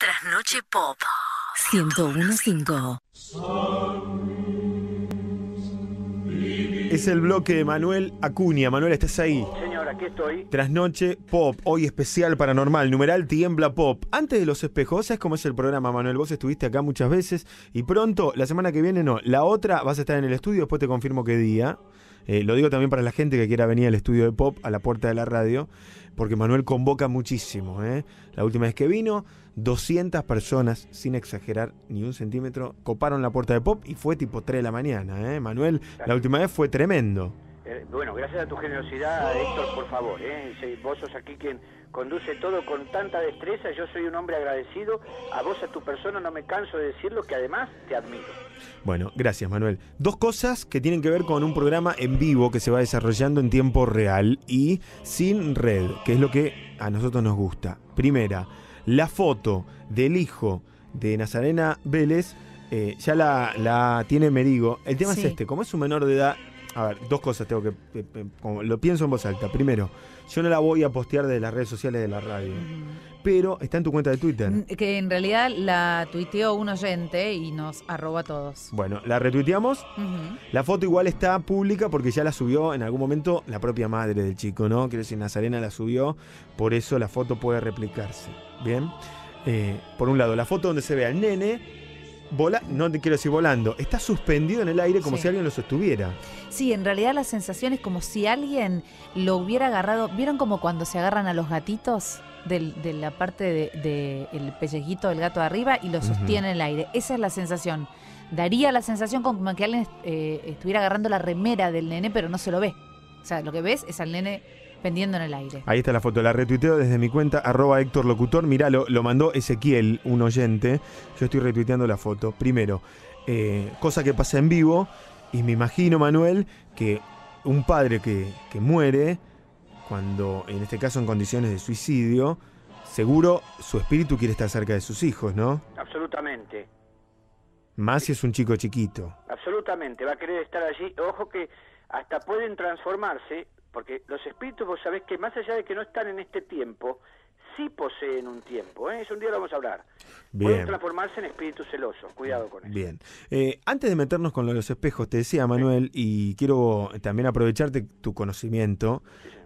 Trasnoche Pop 1015. Es el bloque de Manuel Acuña. Manuel, ¿estás ahí? Señor, aquí estoy. Trasnoche Pop, hoy especial paranormal, numeral Tiembla Pop. Antes de los espejos, ¿sabes cómo es el programa, Manuel? Vos estuviste acá muchas veces y pronto, la semana que viene no, la otra vas a estar en el estudio, después te confirmo qué día. Eh, lo digo también para la gente que quiera venir al estudio de Pop, a la puerta de la radio, porque Manuel convoca muchísimo. ¿eh? La última vez que vino, 200 personas, sin exagerar ni un centímetro, coparon la puerta de Pop y fue tipo 3 de la mañana. ¿eh? Manuel, la última vez fue tremendo. Eh, bueno, gracias a tu generosidad, Héctor, por favor. ¿eh? Vos sos aquí quien conduce todo con tanta destreza. Yo soy un hombre agradecido. A vos, a tu persona, no me canso de decirlo, que además te admiro. Bueno, gracias Manuel. Dos cosas que tienen que ver con un programa en vivo que se va desarrollando en tiempo real y sin red, que es lo que a nosotros nos gusta. Primera, la foto del hijo de Nazarena Vélez eh, ya la, la tiene Merigo. El tema Sí. es este, como es un menor de edad, a ver, dos cosas tengo que, eh, eh, como lo pienso en voz alta. Primero, yo no la voy a postear de las redes sociales de la radio, pero está en tu cuenta de Twitter. Que en realidad la tuiteó un oyente y nos arroba a todos. Bueno, la retuiteamos. La foto igual está pública porque ya la subió en algún momento la propia madre del chico, ¿no? Quiero decir, Nazarena la subió, por eso la foto puede replicarse. Bien. Eh, por un lado, la foto donde se ve al nene, vola, no te quiero decir volando, está suspendido en el aire como Sí. si alguien lo sostuviera. Sí, en realidad la sensación es como si alguien lo hubiera agarrado. ¿Vieron como cuando se agarran a los gatitos? Del- de la parte del de, el pellejito del gato de arriba y lo sostiene en el aire. Esa es la sensación. Daría la sensación como que alguien eh, estuviera agarrando la remera del nene, pero no se lo ve. O sea, lo que ves es al nene pendiendo en el aire. Ahí está la foto, la retuiteo desde mi cuenta, arroba Héctor Locutor. Mirá, lo, lo mandó Ezequiel, un oyente. Yo estoy retuiteando la foto. Primero, eh, cosa que pasa en vivo, y me imagino, Manuel, que un padre que, que muere, cuando, en este caso en condiciones de suicidio, seguro su espíritu quiere estar cerca de sus hijos, ¿no? Absolutamente. Más si es un chico chiquito. Absolutamente. Va a querer estar allí. Ojo que hasta pueden transformarse, porque los espíritus, vos sabés que más allá de que no están en este tiempo, sí poseen un tiempo. ¿eh? Eso un día lo vamos a hablar. Pueden Bien. transformarse en espíritus celosos. Cuidado con eso. Bien. Eh, antes de meternos con los espejos, te decía Manuel, y quiero también aprovecharte tu conocimiento,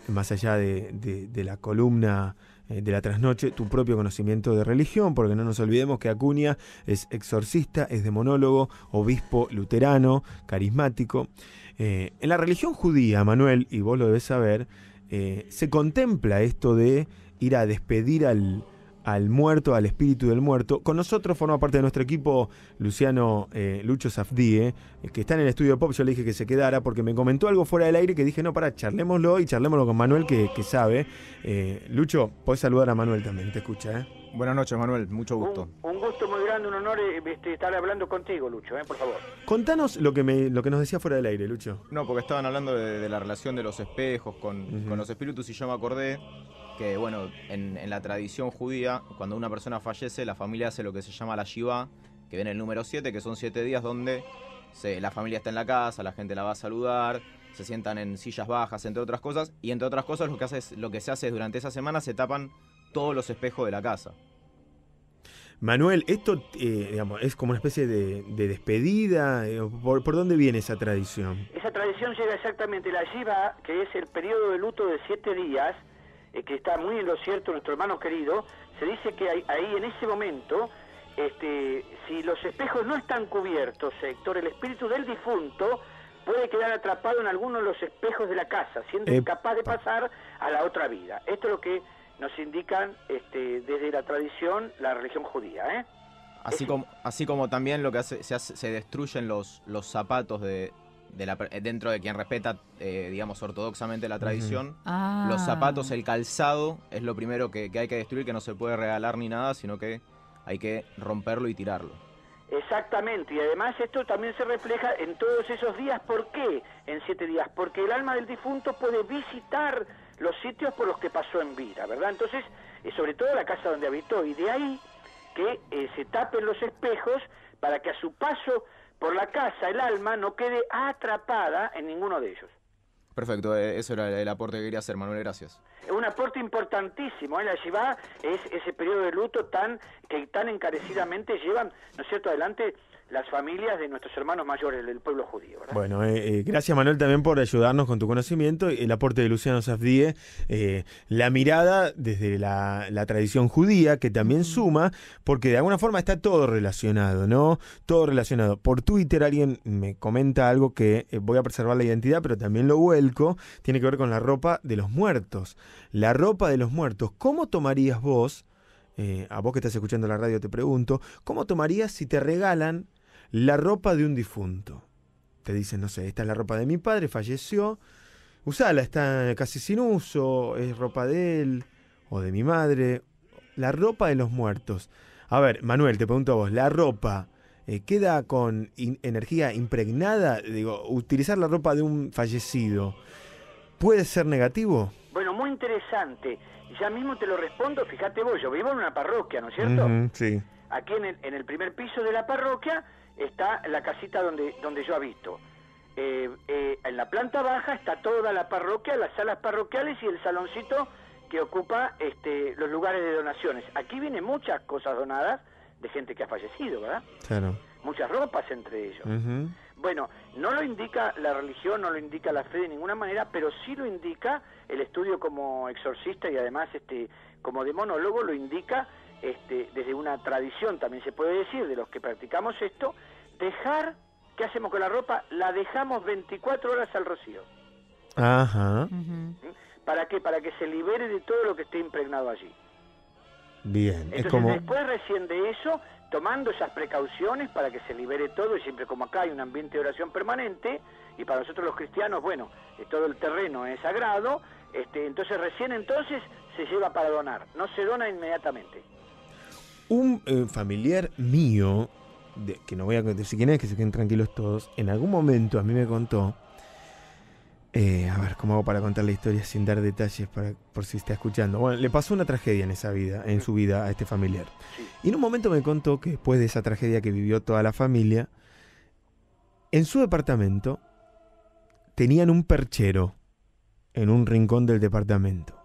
más allá de, de- de la columna de la trasnoche, tu propio conocimiento de religión, porque no nos olvidemos que Acuña es exorcista, es demonólogo, obispo luterano, carismático. Eh, en la religión judía, Manuel, y vos lo debes saber, eh, se contempla esto de ir a despedir al, al muerto, al espíritu del muerto. Con nosotros forma parte de nuestro equipo Luciano eh, Lucho Safdie, eh, que está en el estudio de Pop. Yo le dije que se quedara porque me comentó algo fuera del aire que dije, no, para, charlémoslo y charlémoslo con Manuel que, que sabe. Eh, Lucho, podés saludar a Manuel también, te escucha, ¿eh? Buenas noches, Manuel. Mucho gusto. Un, un gusto muy grande, un honor este, estar hablando contigo, Lucho, ¿eh? por favor. Contanos lo que, me, lo que nos decía fuera del aire, Lucho. No, porque estaban hablando de, de la relación de los espejos con, con los espíritus y yo me acordé que, bueno, en, en la tradición judía, cuando una persona fallece, la familia hace lo que se llama la Shiva, que viene el número 7, que son 7 días donde se- la familia está en la casa, la gente la va a saludar, se sientan en sillas bajas, entre otras cosas, y entre otras cosas lo que, hace es- lo que se hace es durante esa semana se tapan todos los espejos de la casa. Manuel, esto eh, digamos, es como una especie de, de despedida. eh, ¿por, por dónde viene esa tradición? Esa tradición llega exactamente la Shiva, que es el periodo de luto de siete días, eh, que está muy en lo cierto nuestro hermano querido. Se dice que ahí, ahí en ese momento, este, si los espejos no están cubiertos, Héctor, el espíritu del difunto puede quedar atrapado en alguno de los espejos de la casa, siendo incapaz de pasar a la otra vida. Esto es lo que nos indican este, desde la tradición, la religión judía. ¿eh? Así Es- como, así como también lo que hace, se, hace- se destruyen los, los zapatos de, de la, per- eh, dentro de quien respeta, eh, digamos, ortodoxamente la tradición. Ah. Los zapatos, el calzado, es lo primero que, que hay que destruir, que no se puede regalar ni nada, sino que hay que romperlo y tirarlo. Exactamente, y además esto también se refleja en todos esos días. ¿Por qué en siete días? Porque el alma del difunto puede visitar los sitios por los que pasó en vida, ¿verdad? Entonces, eh, sobre todo la casa donde habitó, y de ahí que eh, se tapen los espejos para que a su paso por la casa el alma no quede atrapada en ninguno de ellos. Perfecto, eh, eso era el aporte que quería hacer, Manuel, gracias. es un aporte importantísimo. ¿eh? La Shiva es ese periodo de luto tan que tan encarecidamente llevan, ¿no es cierto?, adelante las familias de nuestros hermanos mayores del pueblo judío. ¿verdad? Bueno, eh, eh, gracias Manuel también por ayudarnos con tu conocimiento, el aporte de Luciano Safdie, eh, la mirada desde la, la tradición judía que también suma, porque de alguna forma está todo relacionado, ¿no? Todo relacionado. Por Twitter alguien me comenta algo que voy a preservar la identidad, pero también lo vuelco, tiene que ver con la ropa de los muertos. La ropa de los muertos, ¿cómo tomarías vos? a vos que estás escuchando la radio te pregunto, ¿cómo tomarías si te regalan la ropa de un difunto? Te dicen, no sé, esta es la ropa de mi padre, falleció, usala, está casi sin uso, es ropa de él o de mi madre, la ropa de los muertos. A ver, Manuel, te pregunto a vos, ¿la ropa eh, queda con in- energía impregnada? Digo, utilizar la ropa de un fallecido, ¿puede ser negativo? Bueno, muy interesante. Ya mismo te lo respondo, fíjate vos, yo vivo en una parroquia, ¿no es cierto? Sí. Aquí en el, en el primer piso de la parroquia está la casita donde, donde yo habito. Eh, eh, en la planta baja está toda la parroquia, las salas parroquiales y el saloncito que ocupa este, los lugares de donaciones. Aquí vienen muchas cosas donadas de gente que ha fallecido, ¿verdad? Claro. Muchas ropas entre ellos. Bueno, no lo indica la religión, no lo indica la fe de ninguna manera, pero sí lo indica el estudio como exorcista y además este como demonólogo lo indica este, desde una tradición también se puede decir de los que practicamos esto, dejar, ¿qué hacemos con la ropa? La dejamos 24 horas al rocío. Ajá. ¿sí? ¿Para qué? Para que se libere de todo lo que esté impregnado allí. Bien. Es Entonces como. después recién de eso, tomando esas precauciones para que se libere todo, y siempre como acá hay un ambiente de oración permanente, y para nosotros los cristianos, bueno, eh, todo el terreno es sagrado, este, entonces recién entonces se lleva para donar, no se dona inmediatamente. Un eh, familiar mío, de- que no voy a decir quién es, que se queden tranquilos todos, en algún momento a mí me contó. eh, a ver, ¿cómo hago para contar la historia sin dar detalles para, por si está escuchando? Bueno, le pasó una tragedia en esa vida, en su vida, a este familiar. Y en un momento me contó que después de esa tragedia que vivió toda la familia, en su departamento tenían un perchero en un rincón del departamento.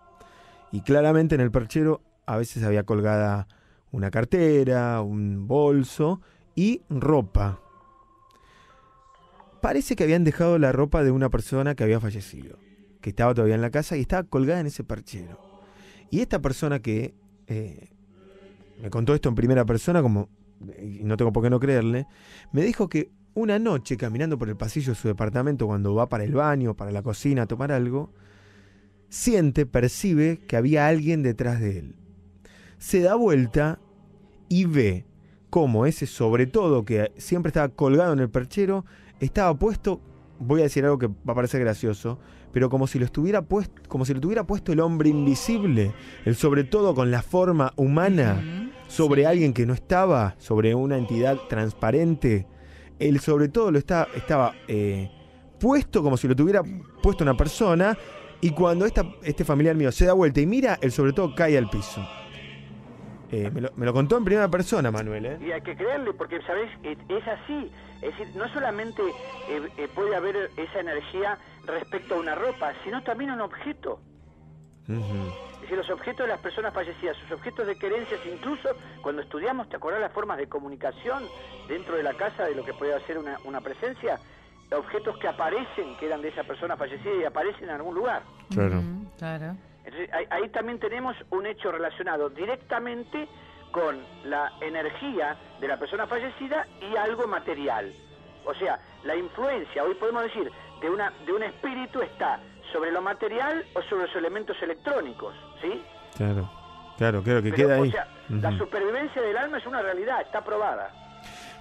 Y claramente en el perchero a veces había colgada una cartera, un bolso y ropa. Parece que habían dejado la ropa de una persona que había fallecido, que estaba todavía en la casa y estaba colgada en ese perchero. Y esta persona que eh, me contó esto en primera persona, como no tengo por qué no creerle, me dijo que una noche caminando por el pasillo de su departamento cuando va para el baño, para la cocina a tomar algo, siente, percibe que había alguien detrás de él. Se da vuelta y ve cómo ese sobre todo que siempre estaba colgado en el perchero estaba puesto, voy a decir algo que va a parecer gracioso, pero como si lo estuviera puesto, como si lo tuviera puesto el hombre invisible, el sobre todo con la forma humana sobre Sí. alguien que no estaba, sobre una entidad transparente. El sobre todo lo está, estaba eh, puesto como si lo tuviera puesto una persona. Y cuando esta, este familiar mío se da vuelta y mira, el sobre todo cae al piso. Eh, me, lo, me lo contó en primera persona, Manuel. ¿eh? Y hay que creerle, porque, ¿sabes? Es, es así. Es decir, no solamente eh, eh, puede haber esa energía respecto a una ropa, sino también a un objeto. Es decir, los objetos de las personas fallecidas, sus objetos de querencias, incluso cuando estudiamos, ¿te acordás las formas de comunicación dentro de la casa de lo que puede ser una, una presencia? Objetos que aparecen, que eran de esa persona fallecida y aparecen en algún lugar. Claro. Claro. Entonces, ahí, ahí también tenemos un hecho relacionado directamente con la energía de la persona fallecida y algo material. O sea, la influencia, hoy podemos decir, de, una, de un espíritu está sobre lo material o sobre los elementos electrónicos, ¿sí? Claro. Claro, claro, que Pero, queda o ahí. la supervivencia del alma es una realidad, está probada.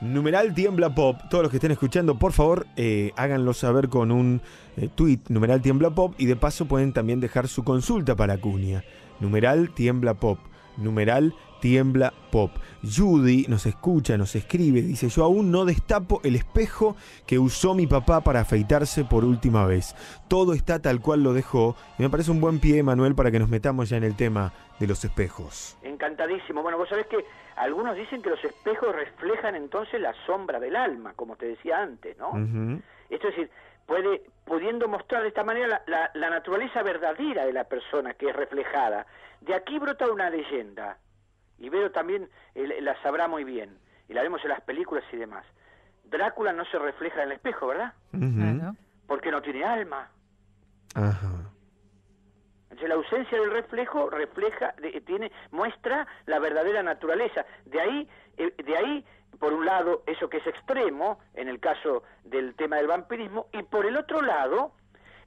Numeral Tiembla Pop. Todos los que estén escuchando, por favor, eh, háganlo saber con un eh, tweet, numeral Tiembla Pop, y de paso pueden también dejar su consulta para Acuña. Numeral Tiembla Pop. Numeral Tiembla Pop. Judy nos escucha, nos escribe, dice, yo aún no destapo el espejo que usó mi papá para afeitarse por última vez. Todo está tal cual lo dejó, me parece un buen pie, Manuel, para que nos metamos ya en el tema de los espejos. Encantadísimo. Bueno, vos sabés que algunos dicen que los espejos reflejan entonces la sombra del alma, como te decía antes, ¿no? Esto es decir, puede pudiendo mostrar de esta manera la, la, naturaleza verdadera de la persona que es reflejada. De aquí brota una leyenda, y Vero también eh, la sabrá muy bien, y la vemos en las películas y demás. Drácula no se refleja en el espejo, ¿verdad? Porque no tiene alma. Ajá. Ausencia del reflejo refleja, tiene, muestra la verdadera naturaleza. De ahí, eh, de ahí, por un lado, eso que es extremo, en el caso del tema del vampirismo, y por el otro lado,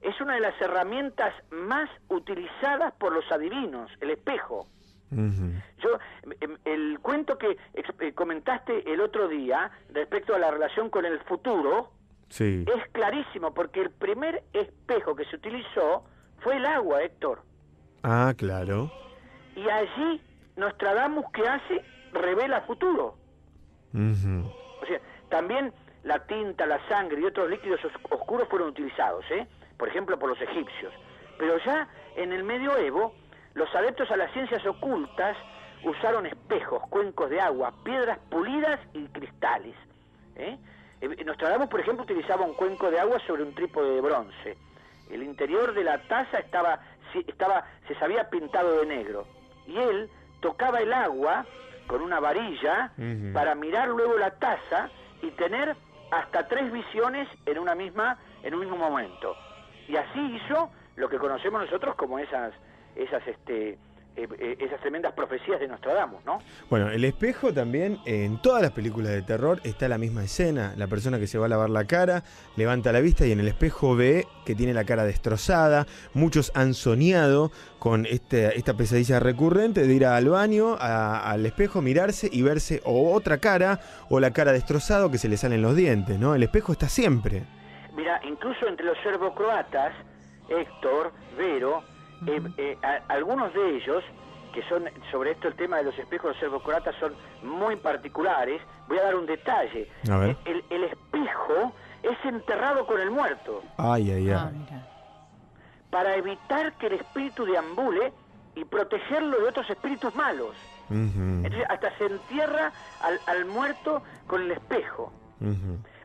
es una de las herramientas más utilizadas por los adivinos, el espejo. Yo, em, el cuento que eh, comentaste el otro día respecto a la relación con el futuro es clarísimo, porque el primer espejo que se utilizó fue el agua, Héctor. Ah, claro. Y allí Nostradamus que hace revela futuro. O sea, también la tinta, la sangre y otros líquidos oscuros fueron utilizados, ¿eh? por ejemplo por los egipcios. Pero ya en el medioevo, los adeptos a las ciencias ocultas usaron espejos, cuencos de agua, piedras pulidas y cristales. ¿eh? eh Nostradamus, por ejemplo, utilizaba un cuenco de agua sobre un trípode de bronce. El interior de la taza estaba, estaba, se había pintado de negro. Y él tocaba el agua con una varilla para mirar luego la taza y tener hasta tres visiones en una misma, en un mismo momento. Y así hizo lo que conocemos nosotros como esas, esas, este, eh, eh, esas tremendas profecías de Nostradamus, ¿no? Bueno, el espejo también, en todas las películas de terror está la misma escena. La persona que se va a lavar la cara, levanta la vista y en el espejo ve que tiene la cara destrozada. Muchos han soñado con este, esta pesadilla recurrente de ir al baño, al espejo, mirarse y verse o otra cara o la cara destrozada que se le salen los dientes, ¿no? El espejo está siempre. Mira, incluso entre los serbo-croatas, Héctor, Vero, eh, eh, algunos de ellos, que son sobre esto el tema de los espejos de los croatas son muy particulares. Voy a dar un detalle. El, espejo es enterrado con el muerto. Ay, ay, ay. Ah, para evitar que el espíritu deambule y protegerlo de otros espíritus malos. Entonces, hasta se entierra al, al muerto con el espejo.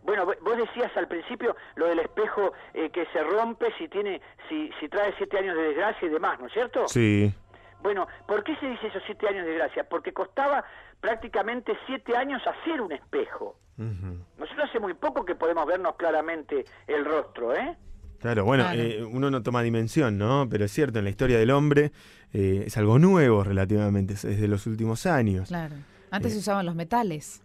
Bueno, vos decías al principio lo del espejo eh, que se rompe si tiene, si, si trae siete años de desgracia y demás, ¿no es cierto? Sí. Bueno, ¿por qué se dice esos siete años de desgracia? Porque costaba prácticamente siete años hacer un espejo. Nosotros hace muy poco que podemos vernos claramente el rostro, ¿eh? Claro, bueno, eh, uno no toma dimensión, ¿no? Pero es cierto, en la historia del hombre eh, es algo nuevo relativamente, es de los últimos años. Claro. Antes se usaban los metales.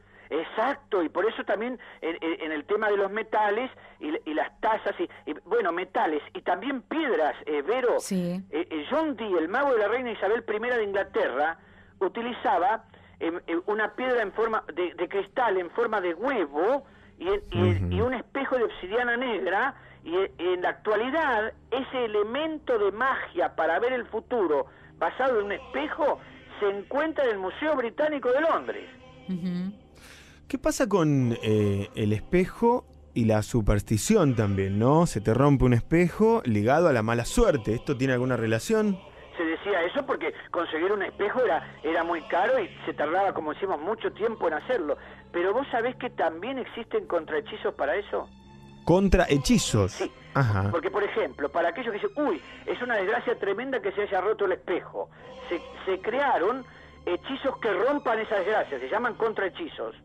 Exacto, y por eso también en, el tema de los metales y, las tazas, y, bueno, metales y también piedras, eh, Vero, sí. Eh, eh, John Dee, el mago de la reina Isabel I de Inglaterra, utilizaba em, una piedra en forma de, cristal, en forma de huevo, y, y, un espejo de obsidiana negra, y en la actualidad ese elemento de magia para ver el futuro basado en un espejo se encuentra en el Museo Británico de Londres. ¿Qué pasa con eh, el espejo y la superstición también, no? Se te rompe un espejo ligado a la mala suerte. ¿Esto tiene alguna relación? Se decía eso porque conseguir un espejo era, era muy caro y se tardaba, como decimos, mucho tiempo en hacerlo. Pero vos sabés que también existen contrahechizos para eso. ¿Contrahechizos? Sí. Ajá. Porque, por ejemplo, para aquellos que dicen, uy, es una desgracia tremenda que se haya roto el espejo, se, se crearon hechizos que rompan esa desgracia, se llaman contrahechizos.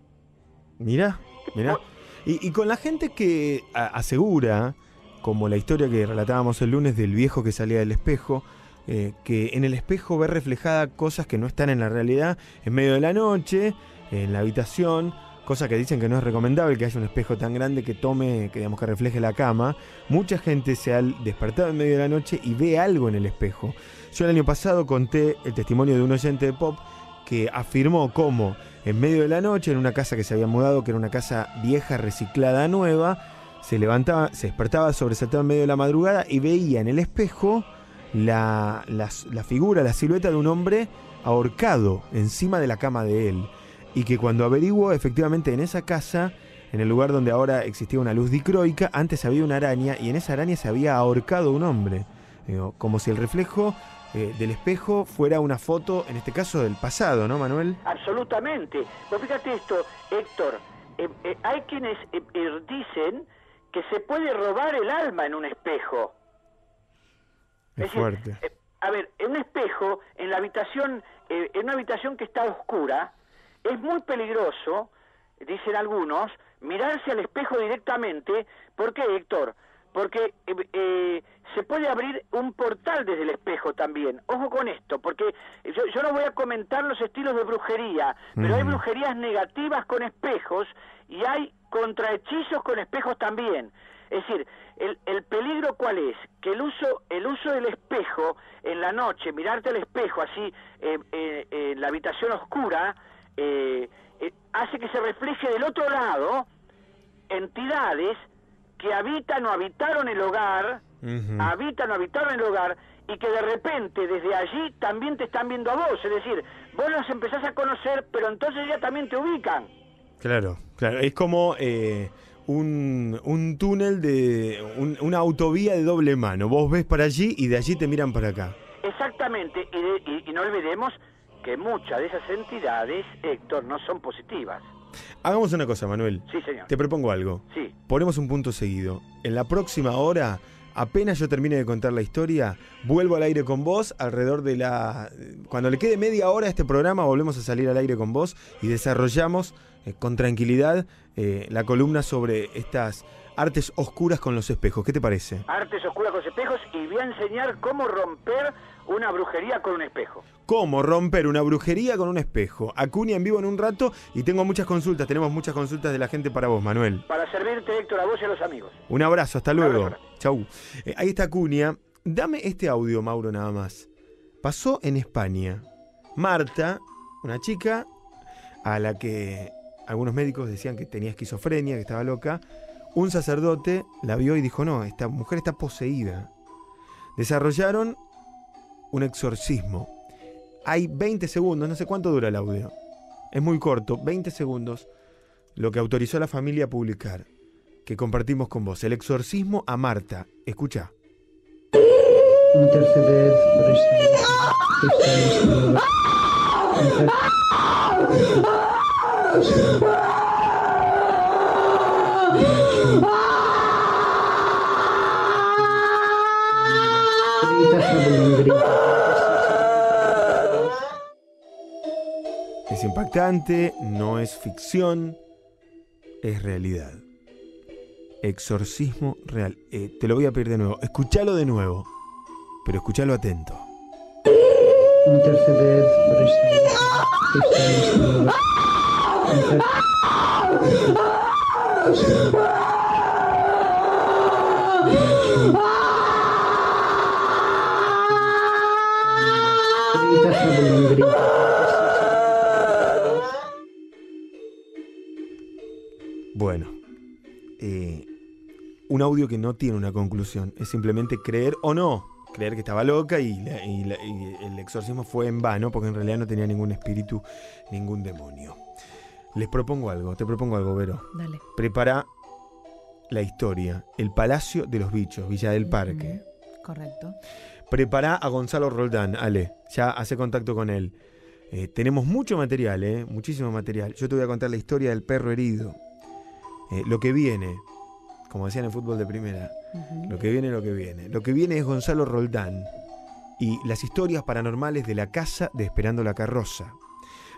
Mira, mira. Y, con la gente que asegura, como la historia que relatábamos el lunes del viejo que salía del espejo, eh, que en el espejo ve reflejada cosas que no están en la realidad en medio de la noche, en la habitación, cosa que dicen que no es recomendable que haya un espejo tan grande que tome, que digamos que refleje la cama. Mucha gente se ha despertado en medio de la noche y ve algo en el espejo. Yo el año pasado conté el testimonio de un oyente de pop que afirmó cómo en medio de la noche, en una casa que se había mudado, que era una casa vieja, reciclada, nueva, se levantaba, se despertaba sobresaltado en medio de la madrugada y veía en el espejo la, figura, la silueta de un hombre ahorcado encima de la cama de él. Y que cuando averiguó, efectivamente, en esa casa, en el lugar donde ahora existía una luz dicroica, antes había una araña y en esa araña se había ahorcado un hombre. como si el reflejo eh, del espejo fuera una foto, en este caso, del pasado, ¿no, Manuel? Absolutamente. Pero fíjate esto, Héctor, eh, eh, hay quienes dicen que se puede robar el alma en un espejo. Es fuerte. eh, a ver, en un espejo, en la habitación, eh, en una habitación que está oscura, es muy peligroso, dicen algunos, mirarse al espejo directamente. ¿Por qué, Héctor? Porque eh, eh, se puede abrir un portal desde el espejo también. Ojo con esto, porque yo, yo no voy a comentar los estilos de brujería, pero hay brujerías negativas con espejos y hay contrahechizos con espejos también. Es decir, el, el peligro cuál es? Que el uso, el uso del espejo en la noche, mirarte al espejo así eh, eh, en la habitación oscura, eh, eh, hace que se refleje del otro lado entidades que habitan o habitaron el hogar, habitan o habitaron el hogar y que de repente desde allí también te están viendo a vos. Es decir, vos los empezás a conocer, pero entonces ya también te ubican. Claro, claro. Es como eh, un, un túnel de. un- una autovía de doble mano. Vos ves para allí y de allí te miran para acá. Exactamente, y, de- y- y no olvidemos que muchas de esas entidades, Héctor, no son positivas. Hagamos una cosa, Manuel. Sí, señor. Te propongo algo. Sí, Ponemos un punto seguido. En la próxima hora, apenas yo termine de contar la historia, vuelvo al aire con vos alrededor de la... Cuando le quede media hora a este programa, volvemos a salir al aire con vos y desarrollamos eh, con tranquilidad eh, la columna sobre estas artes oscuras con los espejos. ¿Qué te parece? artes oscuras con espejos y voy a enseñar cómo romper una brujería con un espejo. ¿Cómo romper una brujería con un espejo? Acuña en vivo en un rato y tengo muchas consultas. Tenemos muchas consultas de la gente para vos, Manuel. Para servirte, Héctor, a vos y a los amigos. Un abrazo, hasta luego. abrazo. Chau. Eh, ahí está Acuña. Dame este audio, Mauro, nada más. Pasó en España. Marta, una chica a la que algunos médicos decían que tenía esquizofrenia, que estaba loca. Un sacerdote la vio y dijo, no, esta mujer está poseída. Desarrollaron un exorcismo. Hay 20 segundos, no sé cuánto dura el audio. Es muy corto, 20 segundos, lo que autorizó a la familia a publicar que compartimos con vos. El exorcismo a Marta. Escucha. interceder Es impactante, no es ficción, es realidad. Exorcismo real. Eh, te lo voy a pedir de nuevo. Escuchalo de nuevo, pero escuchalo atento. por un audio que no tiene una conclusión. Es simplemente creer o no. Creer que estaba loca y, la- y la- y el exorcismo fue en vano porque en realidad no tenía ningún espíritu, ningún demonio. Les propongo algo, te propongo algo, Vero. Dale. Prepara la historia. El Palacio de los Bichos, Villa del Parque. Correcto. Prepara a Gonzalo Roldán, Ale. Ya hace contacto con él. Eh, tenemos mucho material, ¿eh? Muchísimo material. Yo te voy a contar la historia del perro herido. Eh, lo que viene, como decían en fútbol de primera, lo que viene, lo que viene. Lo que viene es Gonzalo Roldán y las historias paranormales de la casa de Esperando la Carroza.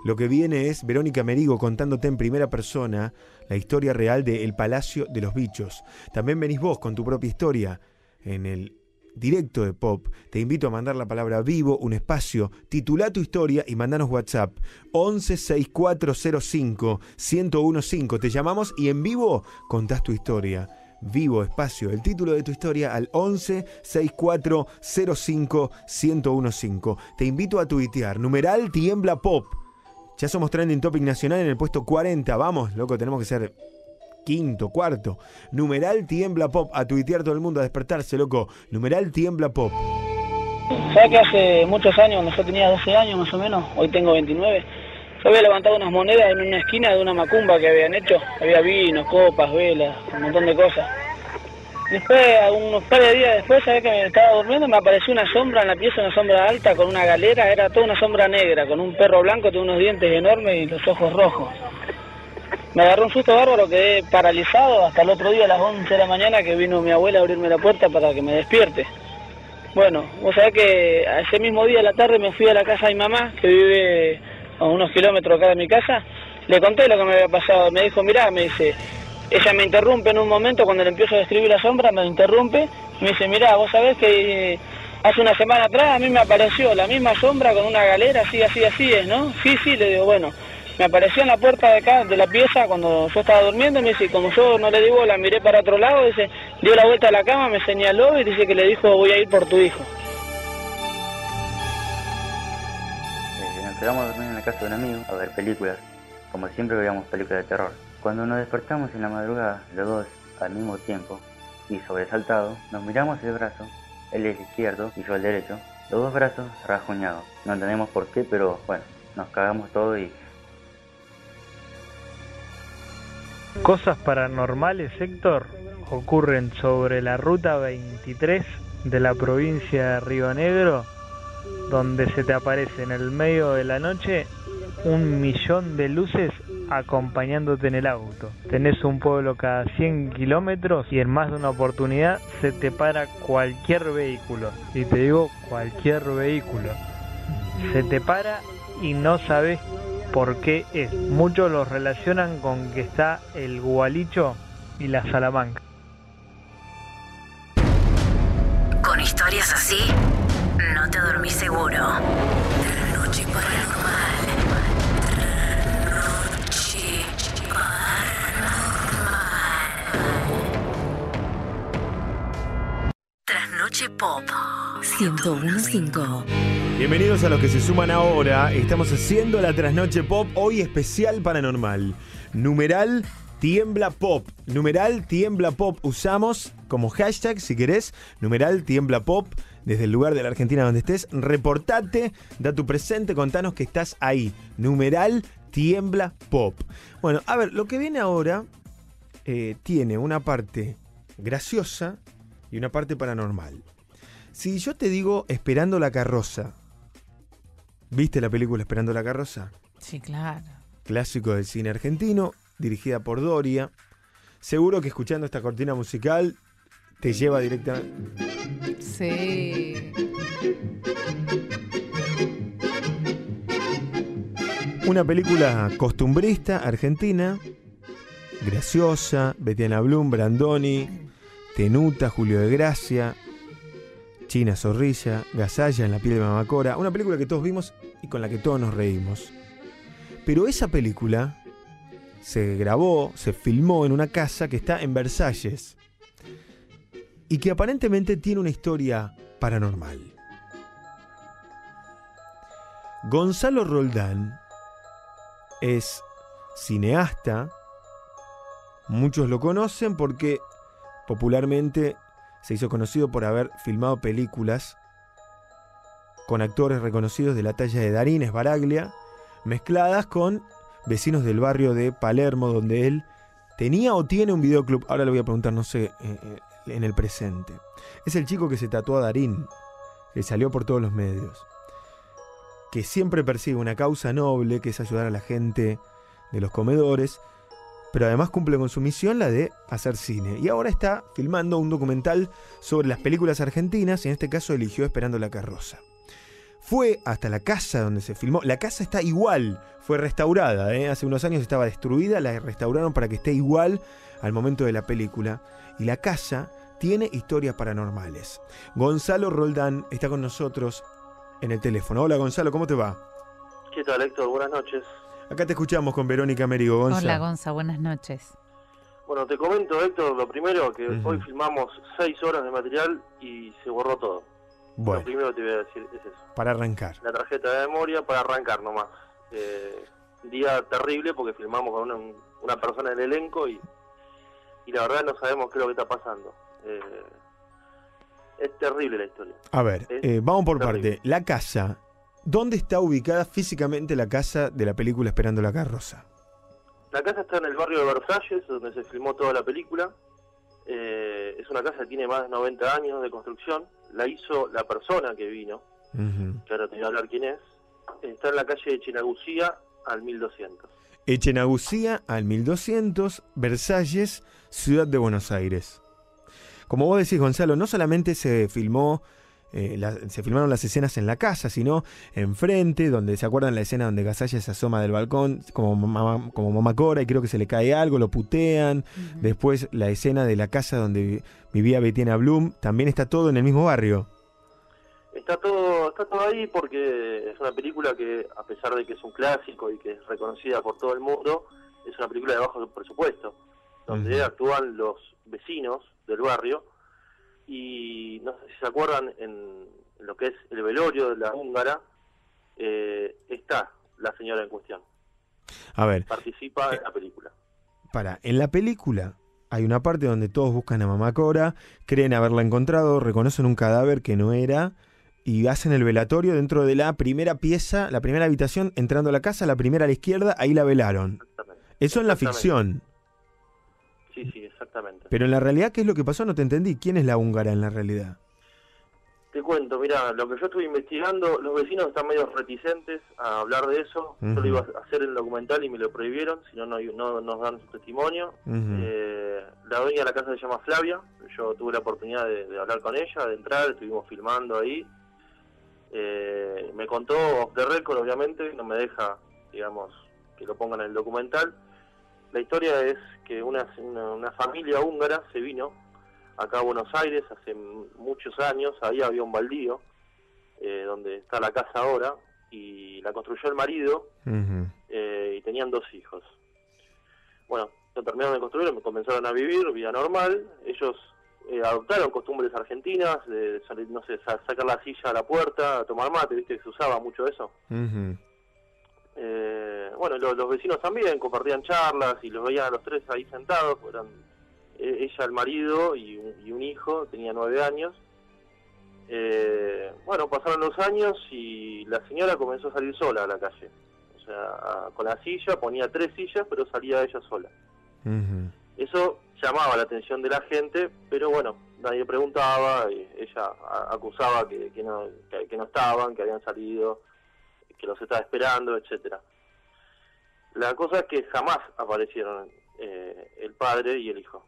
Lo que viene es Verónica Merigo contándote en primera persona la historia real de El Palacio de los Bichos. También venís vos con tu propia historia en el directo de Pop. Te invito a mandar la palabra vivo, un espacio, titula tu historia y mandanos WhatsApp 116405 1015. Te llamamos y en vivo contás tu historia. Vivo espacio, el título de tu historia al 11 6405 1015. Te invito a tuitear, numeral tiembla pop. Ya somos trending topic nacional en el puesto 40. Vamos, loco, tenemos que ser quinto, cuarto. Numeral tiembla pop. A tuitear todo el mundo, a despertarse, loco. Numeral tiembla pop. ¿Sabes que hace muchos años, cuando yo tenía 12 años más o menos, hoy tengo 29, yo había levantado unas monedas en una esquina de una macumba que habían hecho? Había vino, copas, velas, un montón de cosas. Después, unos par de días después, sabía que me estaba durmiendo, me apareció una sombra en la pieza, una sombra alta con una galera, era toda una sombra negra, con un perro blanco, tenía unos dientes enormes y los ojos rojos. Me agarró un susto bárbaro, quedé paralizado hasta el otro día a las 11 de la mañana que vino mi abuela a abrirme la puerta para que me despierte. Bueno, vos sabés que ese mismo día a la tarde me fui a la casa de mi mamá, que vive a unos kilómetros acá de mi casa. Le conté lo que me había pasado. Me dijo, mirá, me dice, ella me interrumpe en un momento cuando le empiezo a describir la sombra, me interrumpe. Me dice, mirá, vos sabés que hace una semana atrás a mí me apareció la misma sombra con una galera, así, así, así es, ¿no? Sí, sí, le digo, bueno. Me apareció en la puerta de acá, de la pieza, cuando yo estaba durmiendo, me dice, como yo no le digo, la miré para otro lado, dice, dio la vuelta a la cama, me señaló y dice que le dijo, voy a ir por tu hijo. Eh, nos quedamos a en la casa de un amigo a ver películas, como siempre veíamos películas de terror. Cuando nos despertamos en la madrugada, los dos al mismo tiempo, y sobresaltados, nos miramos el brazo, él el izquierdo y yo el derecho, los dos brazos rajuñados. No entendemos por qué, pero bueno, nos cagamos todo y Cosas paranormales, Héctor, ocurren sobre la ruta 23 de la provincia de Río Negro, donde se te aparece en el medio de la noche un millón de luces acompañándote en el auto. Tenés un pueblo cada 100 kilómetros y en más de una oportunidad se te para cualquier vehículo. Y te digo cualquier vehículo. Se te para y no sabes por qué es. Muchos los relacionan con que está el gualicho y la salamanca. Con historias así, no te dormís seguro. Noche paranormal. Noche paranormal. Trasnoche Pop 1015. Bienvenidos a los que se suman ahora. Estamos haciendo la trasnoche pop hoy especial paranormal. Numeral tiembla pop. Numeral tiembla pop. Usamos como hashtag, si querés, numeral tiembla pop. Desde el lugar de la Argentina donde estés, reportate, da tu presente, contanos que estás ahí. Numeral tiembla pop. Bueno, a ver, lo que viene ahora eh, tiene una parte graciosa y una parte paranormal. Si yo te digo Esperando la carroza, ¿viste la película Esperando la carroza? Sí, claro. Clásico del cine argentino, dirigida por Doria. Seguro que escuchando esta cortina musical te lleva directamente. Sí. Una película costumbrista argentina, graciosa, Betiana Blum, Brandoni, Tenuta, Julio de Gracia, China Zorrilla, Gazalla en la piel de Mamacora, una película que todos vimos y con la que todos nos reímos. Pero esa película se grabó, se filmó en una casa que está en Versalles y que aparentemente tiene una historia paranormal. Gonzalo Roldán es cineasta, muchos lo conocen porque popularmente se hizo conocido por haber filmado películas con actores reconocidos de la talla de Darín Esbaraglia, mezcladas con vecinos del barrio de Palermo, donde él tenía o tiene un videoclub. Ahora le voy a preguntar, no sé, eh, en el presente. Es el chico que se tatuó a Darín, que salió por todos los medios, que siempre persigue una causa noble, que es ayudar a la gente de los comedores, pero además cumple con su misión, la de hacer cine. Y ahora está filmando un documental sobre las películas argentinas, y en este caso eligió Esperando la carroza. Fue hasta la casa donde se filmó. La casa está igual, fue restaurada. ¿eh? Hace unos años estaba destruida, la restauraron para que esté igual al momento de la película. Y la casa tiene historias paranormales. Gonzalo Roldán está con nosotros en el teléfono. Hola Gonzalo, ¿cómo te va? ¿Qué tal Héctor? Buenas noches. Acá te escuchamos con Verónica Merigo, Gonza. Hola Gonza, buenas noches. Bueno, te comento Héctor, lo primero, que hoy filmamos seis horas de material y se borró todo. Bueno. Lo primero que te voy a decir es eso. Para arrancar. La tarjeta de memoria para arrancar nomás. Eh, día terrible porque filmamos con una, una persona en el elenco y, y la verdad no sabemos qué es lo que está pasando. Eh, es terrible la historia. A ver, Es eh, vamos por terrible. parte. La casa. ¿Dónde está ubicada físicamente la casa de la película Esperando la carroza? La casa está en el barrio de Versalles, donde se filmó toda la película. Eh, es una casa que tiene más de 90 años de construcción. La hizo la persona que vino, que ahora te voy a hablar quién es. Está en la calle de Chinagucía al 1200. Echenagucía al 1200, Versalles, Ciudad de Buenos Aires. Como vos decís, Gonzalo, no solamente se filmó, eh, la- se filmaron las escenas en la casa, sino enfrente, donde se acuerdan la escena donde Gasalla se asoma del balcón como mamá, como mamá Cora y creo que se le cae algo, lo putean. Después la escena de la casa donde vi- vivía Betiana Bloom, también está todo en el mismo barrio. Está todo, está todo ahí porque es una película que, a pesar de que es un clásico y que es reconocida por todo el mundo, es una película de bajo presupuesto, donde actúan los vecinos del barrio y no sé si se acuerdan en, lo que es el velorio de la húngara, eh, está la señora en cuestión, A ver, participa en la película. para, en la película hay una parte donde todos buscan a mamá Cora, creen haberla encontrado, reconocen un cadáver que no era y hacen el velatorio dentro de la primera pieza, la primera habitación, entrando a la casa, la primera a la izquierda, ahí la velaron. Eso en la ficción. Sí, sí, exactamente. Pero en la realidad, ¿qué es lo que pasó? No te entendí. ¿Quién es la húngara en la realidad? Te cuento, mira, lo que yo estuve investigando, los vecinos están medio reticentes a hablar de eso. Yo lo iba a hacer en el documental y me lo prohibieron, si no, no, nos dan su testimonio. Eh, la dueña de la casa se llama Flavia, yo tuve la oportunidad de, de hablar con ella, de entrar, estuvimos filmando ahí. Eh, me contó off the record, obviamente, no me deja, digamos, que lo pongan en el documental. La historia es que una, una, una familia húngara se vino acá a Buenos Aires hace muchos años, ahí había un baldío, eh, donde está la casa ahora, y la construyó el marido, eh, y tenían dos hijos. Bueno, lo terminaron de construir, me comenzaron a vivir, vida normal. Ellos eh, adoptaron costumbres argentinas, de salir, no sé, sa- sacar la silla a la puerta, tomar mate, viste que se usaba mucho eso. Ujú. Eh, bueno, lo- los vecinos también compartían charlas y los veían a los tres ahí sentados, eran eh, ella, el marido y un, y un hijo, tenía nueve años. Eh, bueno, pasaron los años y la señora comenzó a salir sola a la calle. O sea, a- con la silla, ponía tres sillas, pero salía ella sola. Eso llamaba la atención de la gente, pero bueno, nadie preguntaba, y ella a- acusaba que, que no, que, que no estaban, que habían salido, que los estaba esperando, etcétera. La cosa es que jamás aparecieron eh, el padre y el hijo.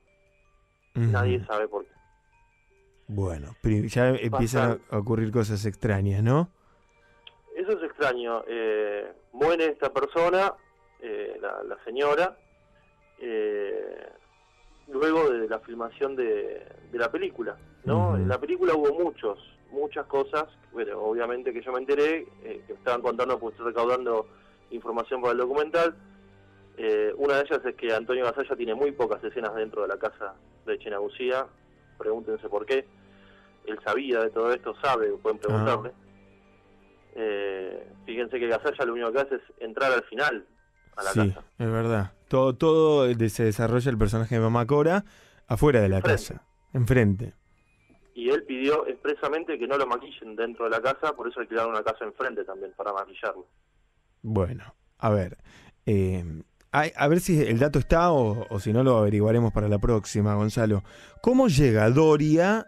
Nadie sabe por qué. Bueno, ya empiezan a ocurrir cosas extrañas, ¿no? Eso es extraño. Eh, muere esta persona, eh, la, la señora, eh, luego de la filmación de, de la película. ¿no? En la película hubo muchos, muchas cosas, bueno, obviamente que yo me enteré, eh, que estaban contando, pues estoy recaudando información para el documental. Eh, una de ellas es que Antonio Gasalla tiene muy pocas escenas dentro de la casa de Chenagucía. Pregúntense por qué. Él sabía de todo esto, sabe, pueden preguntarle. Eh, fíjense que Gasalla lo único que hace es entrar al final a la sí, casa. es verdad. Todo, todo de- se desarrolla el personaje de Mamá Cora afuera de la casa, enfrente. Y él pidió expresamente que no lo maquillen dentro de la casa, por eso alquilaron una casa enfrente también para maquillarlo. Bueno, a ver. eh, a ver si el dato está o, o si no lo averiguaremos para la próxima, Gonzalo. ¿Cómo llega Doria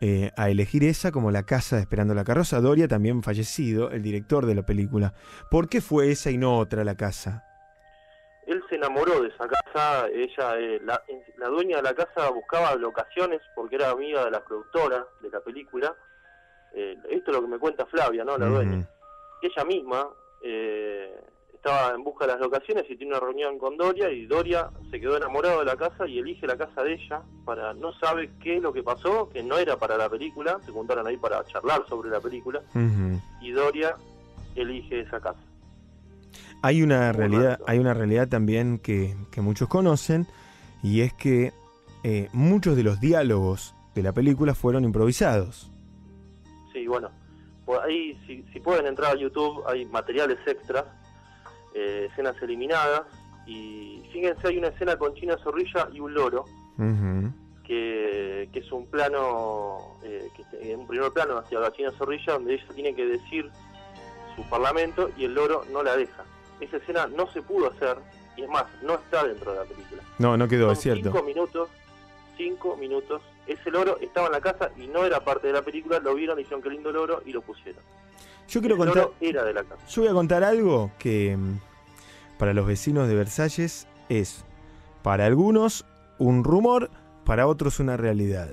eh, a elegir esa como la casa de Esperando la Carroza? Doria también fallecido, el director de la película. ¿Por qué fue esa y no otra la casa? Él se enamoró de esa casa, ella, eh, la, la dueña de la casa buscaba locaciones porque era amiga de la productora de la película. Eh, esto es lo que me cuenta Flavia, ¿no? La dueña. Ella misma eh, estaba en busca de las locaciones y tiene una reunión con Doria y Doria se quedó enamorado de la casa y elige la casa de ella para no sabe qué es lo que pasó, que no era para la película, se juntaron ahí para charlar sobre la película y Doria elige esa casa. Hay una realidad, hay una realidad también que, que muchos conocen, y es que eh, muchos de los diálogos de la película fueron improvisados. Sí, bueno, por ahí si, si pueden entrar a YouTube hay materiales extras, eh, escenas eliminadas y fíjense hay una escena con China Zorrilla y un loro que, que es un plano, eh, que, un primer plano hacia la China Zorrilla donde ella tiene que decir su parlamento y el loro no la deja. Esa escena no se pudo hacer y es más, no está dentro de la película. No, no quedó, Son es cierto. Cinco minutos, cinco minutos. Ese loro estaba en la casa y no era parte de la película, lo vieron, dijeron que lindo loro y lo pusieron. Yo quiero el contar, loro era de la casa. yo voy a contar algo que mm, para los vecinos de Versalles es, para algunos, un rumor, para otros una realidad.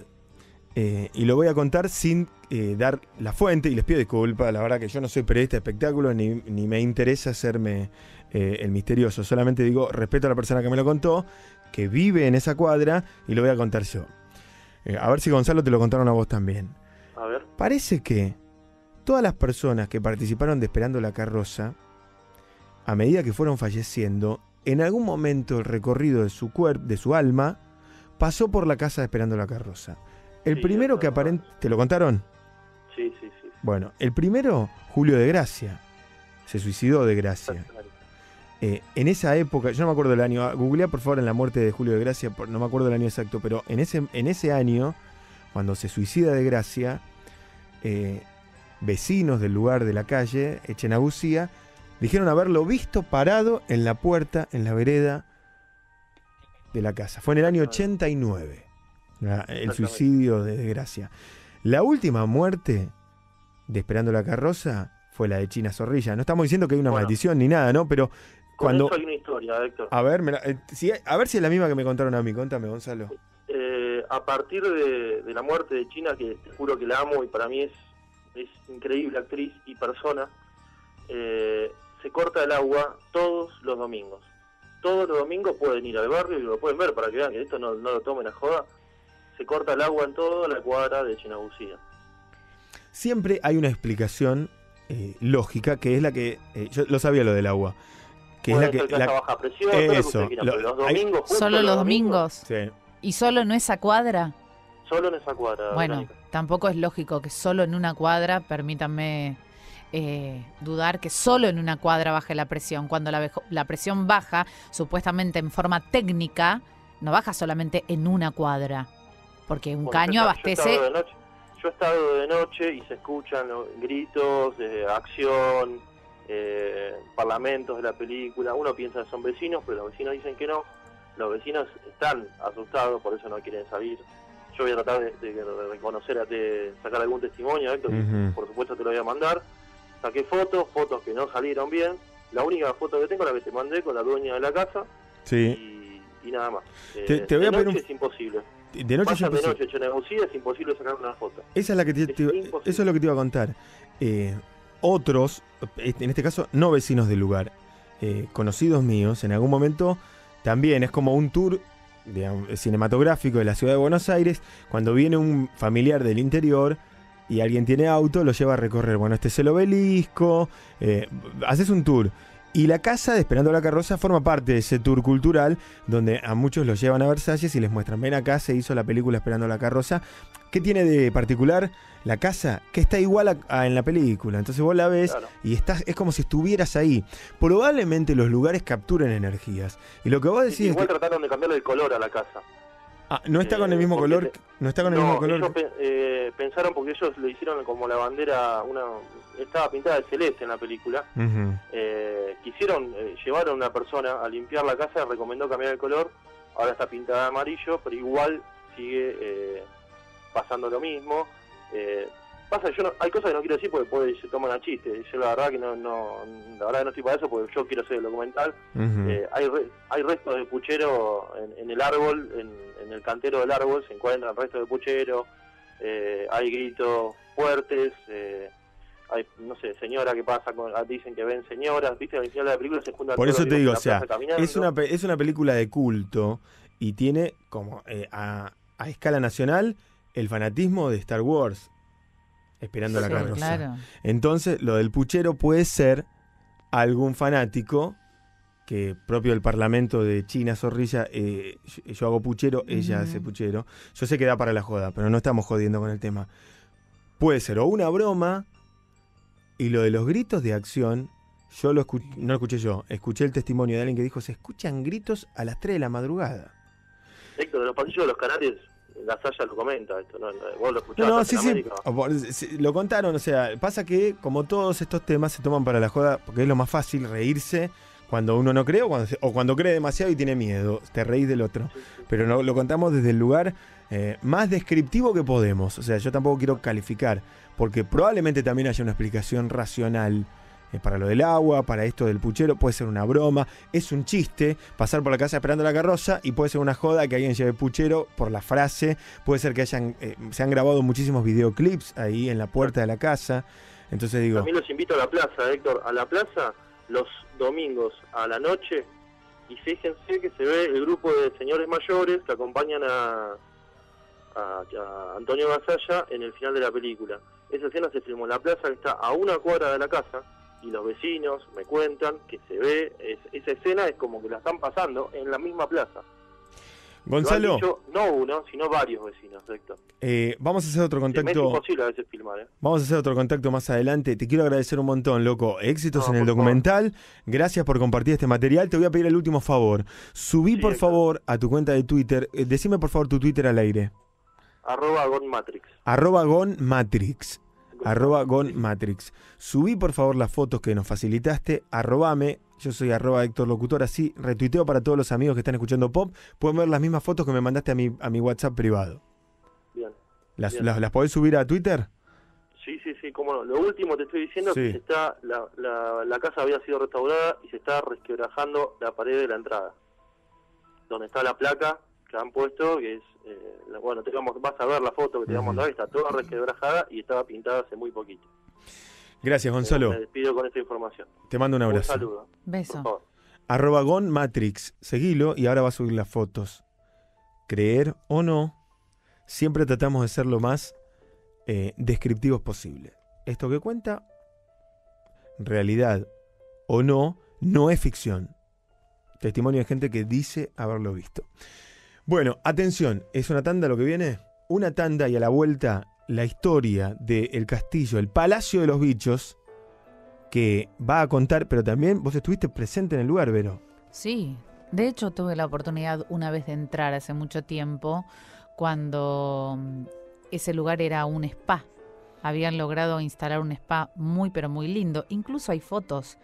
Eh, y lo voy a contar sin eh, dar la fuente, y les pido disculpas, la verdad que yo no soy periodista de espectáculo, ni, ni me interesa hacerme eh, el misterioso, solamente digo, respeto a la persona que me lo contó, que vive en esa cuadra, y lo voy a contar yo. A ver si Gonzalo te lo contaron a vos también. A ver. Parece que todas las personas que participaron de Esperando la Carroza, a medida que fueron falleciendo, en algún momento el recorrido de su cuerpo, de su alma, pasó por la casa de Esperando la Carroza. El Sí, primero que aparente. ¿Te lo contaron? Sí, sí, sí. Bueno, el primero, Julio de Gracia. Se suicidó de Gracia. Eh, en esa época, yo no me acuerdo del año, googlea por favor en la muerte de Julio de Gracia, por- no me acuerdo del año exacto, pero en ese, en ese año, cuando se suicida de Gracia, eh, vecinos del lugar de la calle, Echenagucía, dijeron haberlo visto parado en la puerta, en la vereda de la casa. Fue en el año 89, la- el suicidio de, de Gracia. La última muerte de Esperando la Carroza fue la de China Zorrilla. No estamos diciendo que hay una Bueno. maldición ni nada, ¿no? Pero Con cuando... eso hay una historia, Héctor. A ver, la- eh, si- a ver si es la misma que me contaron a mí. Contame, Gonzalo. Eh, a partir de, de la muerte de China, que te juro que la amo y para mí es, es increíble actriz y persona, eh, se corta el agua todos los domingos. Todos los domingos pueden ir al barrio y lo pueden ver para que vean que esto no, no lo tomen a joda. Se corta el agua en toda la cuadra de Chinabucía. Siempre hay una explicación eh, lógica que es la que. eh, yo lo sabía lo del agua. Que es la que. la- baja presión, todo lo que eso, quieran, lo- pero los domingos, Solo los domingos. Sí. ¿Y solo en esa cuadra? Solo en esa cuadra. Bueno, Verónica. tampoco es lógico que solo en una cuadra, permítanme eh, dudar, que solo en una cuadra baje la presión. Cuando la, vejo- la presión baja, supuestamente en forma técnica, no baja solamente en una cuadra. Porque un Bueno, caño yo he abastece... estado de noche- Yo he estado de noche y se escuchan gritos, eh, acción, eh, parlamentos de la película. Uno piensa que son vecinos, pero los vecinos dicen que no. Los vecinos están asustados, por eso no quieren salir. Yo voy a tratar de, de- de reconocer, de sacar algún testimonio, Héctor, Ujú. por supuesto te lo voy a mandar. Saqué fotos, fotos que no salieron bien. La única foto que tengo es la que te mandé con la dueña de la casa Sí. y, y nada más. Eh, Te- te voy a pedir un- es imposible. De noche yo de noche negocié, es imposible sacar una foto. Esa es la que te, Es eso es lo que te iba a contar. Eh, otros, en este caso no vecinos del lugar, eh, conocidos míos, en algún momento también es como un tour digamos, cinematográfico de la ciudad de Buenos Aires, cuando viene un familiar del interior y alguien tiene auto, lo lleva a recorrer. Bueno, este es el obelisco, eh, haces un tour. Y la casa de Esperando la Carroza forma parte de ese tour cultural donde a muchos los llevan a Versalles y les muestran, ven acá, se hizo la película Esperando la Carroza. ¿Qué tiene de particular la casa? Que está igual a, a en la película. Entonces vos la ves Claro. y estás, es como si estuvieras ahí. Probablemente los lugares capturen energías. Y lo que vos decís es Igual que trataron de cambiarle el color a la casa. Ah, no está eh, con el mismo porque color. te- No está con el no, mismo color. ellos pe- eh, pensaron porque ellos lo hicieron como la bandera, una estaba pintada de celeste en la película. Eh, quisieron, eh, llevaron a una persona a limpiar la casa, recomendó cambiar el color, ahora está pintada de amarillo, pero igual sigue eh, pasando lo mismo. Pasa, yo no- hay cosas que no quiero decir porque puede, se toman a chiste. Yo la verdad que no, no, la verdad que no estoy para eso porque yo quiero hacer el documental. Eh, hay, re- hay restos de puchero en, en el árbol, en, en el cantero del árbol se encuentran restos de puchero, eh, hay gritos fuertes, eh, hay, no sé, señora que pasa, con, ah, dicen que ven señoras, viste, al final de la película se juntan Por eso te digo, o sea, es una, es una película de culto y tiene como eh, a, a escala nacional el fanatismo de Star Wars. Esperando la carroza. claro. Entonces, lo del puchero puede ser algún fanático que propio del Parlamento de China Zorrilla, eh, yo, hago puchero, ella Ujú. hace puchero. Yo sé que da para la joda, pero no estamos jodiendo con el tema. Puede ser o una broma, y lo de los gritos de acción, yo lo escu- no lo escuché yo, escuché el testimonio de alguien que dijo, se escuchan gritos a las 3 de la madrugada. Héctor, de los pasillos de los canales, la Saya lo comenta esto, ¿no? Vos lo escuchás No, no, sí, sí. Lo contaron, o sea, pasa que como todos estos temas se toman para la joda, porque es lo más fácil reírse cuando uno no cree o cuando, o cuando cree demasiado y tiene miedo, te reís del otro. Pero no, lo contamos desde el lugar eh, más descriptivo que podemos. O sea, yo tampoco quiero calificar, porque probablemente también haya una explicación racional eh, para lo del agua, para esto del puchero, puede ser una broma, es un chiste pasar por la casa esperando la carroza y puede ser una joda que alguien lleve puchero por la frase, puede ser que hayan, eh, se han grabado muchísimos videoclips ahí en la puerta de la casa. Entonces digo, También los invito a la plaza, Héctor, a la plaza los domingos a la noche y fíjense que se ve el grupo de señores mayores que acompañan a, a, a Antonio Gasalla en el final de la película. Esa escena se filmó en la plaza que está a una cuadra de la casa y los vecinos me cuentan que se ve, es- esa escena es como que la están pasando en la misma plaza. Lo han Gonzalo, dicho no uno, sino varios vecinos, Héctor. eh, vamos a hacer otro contacto. imposible a veces filmar, ¿eh? Vamos a hacer otro contacto más adelante. Te quiero agradecer un montón, loco. Éxitos No, en el favor. documental. Gracias por compartir este material. Te voy a pedir el último favor. Subí, Sí, por Héctor. favor, a tu cuenta de Twitter. eh, decime, por favor, tu Twitter al aire. Arroba Gonmatrix. Arroba Gonmatrix. Arroba Gonmatrix. Subí, por favor, las fotos que nos facilitaste. Arrobame. Yo soy arroba Héctor Locutor. Así retuiteo para todos los amigos que están escuchando pop. Pueden ver las mismas fotos que me mandaste a mi, a mi WhatsApp privado. Bien. ¿Las, Bien. las, las podés subir a Twitter? Sí, sí, sí, cómo no. Lo último te estoy diciendo Sí. que se está, la, la, la casa había sido restaurada y se está resquebrajando la pared de la entrada. Donde está la placa que han puesto, que es, eh, la- bueno, te vamos, vas a ver la foto que te vamos a Ujú. dar, está toda resquebrajada y estaba pintada hace muy poquito. Gracias, Eh, Gonzalo. Me despido con esta información. Te mando un Un abrazo. saludo. Por Beso. Arroba Gonmatrix. Seguilo y ahora va a subir las fotos. Creer o no, siempre tratamos de ser lo más eh, descriptivos posible. Esto que cuenta, realidad o no, no es ficción. Testimonio de gente que dice haberlo visto. Bueno, atención, ¿es una tanda lo que viene? Una tanda y a la vuelta la historia del castillo, el Palacio de los Bichos, que va a contar, pero también vos estuviste presente en el lugar, Vero. Sí, de hecho tuve la oportunidad una vez de entrar hace mucho tiempo cuando mm, ese lugar era un spa. Habían logrado instalar un spa muy pero muy lindo. Incluso hay fotos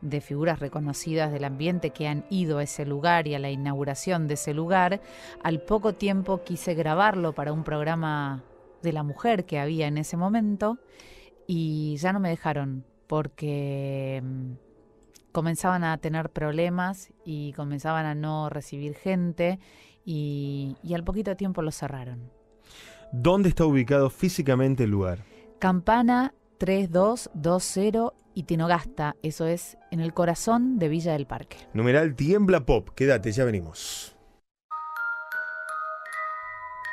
de figuras reconocidas del ambiente que han ido a ese lugar y a la inauguración de ese lugar. Al poco tiempo quise grabarlo para un programa de la mujer que había en ese momento y ya no me dejaron porque mm, comenzaban a tener problemas y comenzaban a no recibir gente y, y al poquito tiempo lo cerraron. ¿Dónde está ubicado físicamente el lugar? Campana 3220 y Tinogasta, eso es en el corazón de Villa del Parque. Numeral Tiembla Pop. Quédate, ya venimos.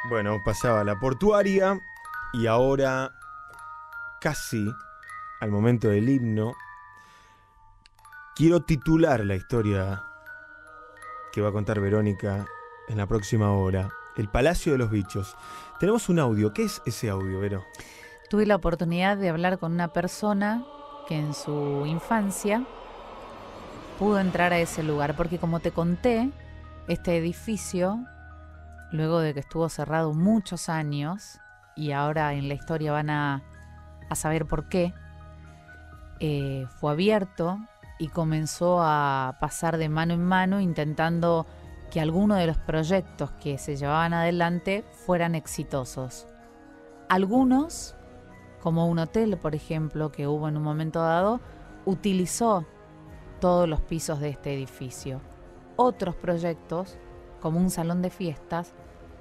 Bueno, pasaba la portuaria y ahora casi al momento del himno quiero titular la historia que va a contar Verónica en la próxima hora. El Palacio de los Bichos. Tenemos un audio. ¿Qué es ese audio, Vero? Tuve la oportunidad de hablar con una persona que en su infancia pudo entrar a ese lugar, porque como te conté, este edificio, luego de que estuvo cerrado muchos años, y ahora en la historia van a, a saber por qué, eh, fue abierto y comenzó a pasar de mano en mano intentando que algunos de los proyectos que se llevaban adelante fueran exitosos. Algunos como un hotel, por ejemplo, que hubo en un momento dado, utilizó todos los pisos de este edificio. Otros proyectos, como un salón de fiestas,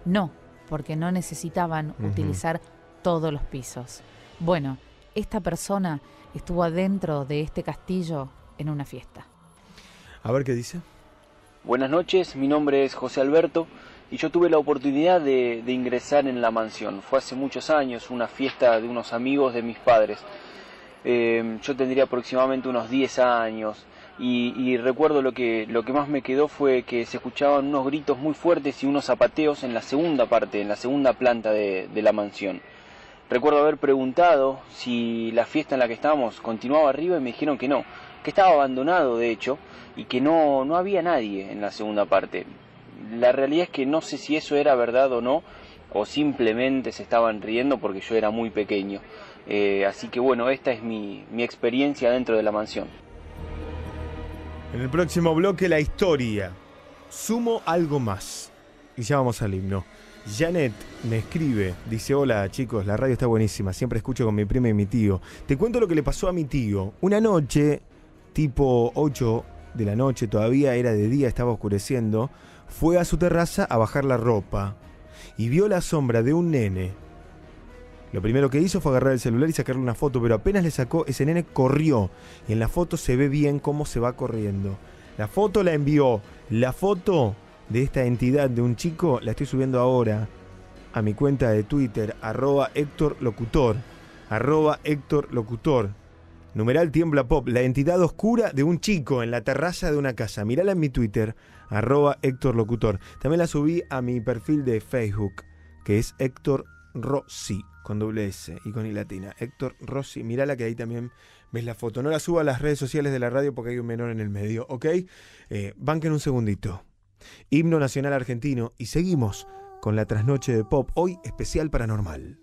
no, porque no necesitaban utilizar todos los pisos. Bueno, esta persona estuvo adentro de este castillo en una fiesta. A ver qué dice. Buenas noches, mi nombre es José Alberto y yo tuve la oportunidad de, ingresar en la mansión. Fue hace muchos años, una fiesta de unos amigos de mis padres. Eh, yo tendría aproximadamente unos 10 años y, y recuerdo lo que, lo que más me quedó fue que se escuchaban unos gritos muy fuertes y unos zapateos en la segunda parte, en la segunda planta de, de la mansión. Recuerdo haber preguntado si la fiesta en la que estábamos continuaba arriba y me dijeron que no, que estaba abandonado de hecho y que no, no había nadie en la segunda parte. La realidad es que no sé si eso era verdad o no, o simplemente se estaban riendo porque yo era muy pequeño. Eh, así que bueno, esta es mi, mi experiencia dentro de la mansión. En el próximo bloque, la historia. Sumo algo más. Y ya vamos al himno. Janet me escribe, dice, hola chicos, la radio está buenísima, siempre escucho con mi prima y mi tío. Te cuento lo que le pasó a mi tío. Una noche, tipo 8 de la noche, todavía era de día, estaba oscureciendo, fue a su terraza a bajar la ropa y vio la sombra de un nene. Lo primero que hizo fue agarrar el celular y sacarle una foto, pero apenas le sacó, ese nene corrió y en la foto se ve bien cómo se va corriendo. La foto la envió, la foto de esta entidad de un chico la estoy subiendo ahora a mi cuenta de Twitter, arroba Héctor Locutor, arroba Héctor Locutor. Numeral Tiembla Pop, la entidad oscura de un chico en la terraza de una casa. Mírala en mi Twitter, arroba Héctor Locutor. También la subí a mi perfil de Facebook, que es Héctor Rossi, con doble S y con I latina. Héctor Rossi, mírala que ahí también ves la foto. No la suba a las redes sociales de la radio porque hay un menor en el medio, ¿ok? Eh, banquen un segundito. Himno Nacional Argentino y seguimos con la trasnoche de pop, hoy especial paranormal.